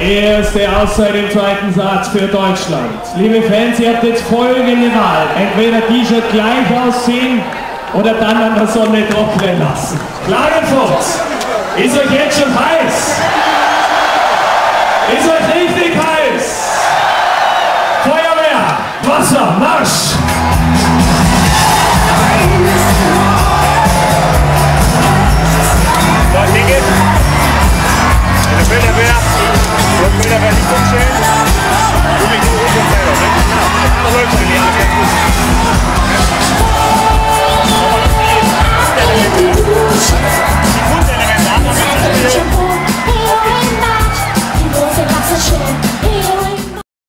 erste Auszeit im zweiten Satz für Deutschland. Liebe Fans, ihr habt jetzt folgende Wahl. Entweder T-Shirt gleich ausziehen oder dann an der Sonne trocknen lassen. Klagenfurt, ist euch jetzt schon heiß? Ist euch richtig heiß? Feuerwehr, Wasser, Marsch! wieder,